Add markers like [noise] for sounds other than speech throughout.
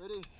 Ready?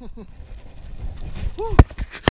[laughs] Woo.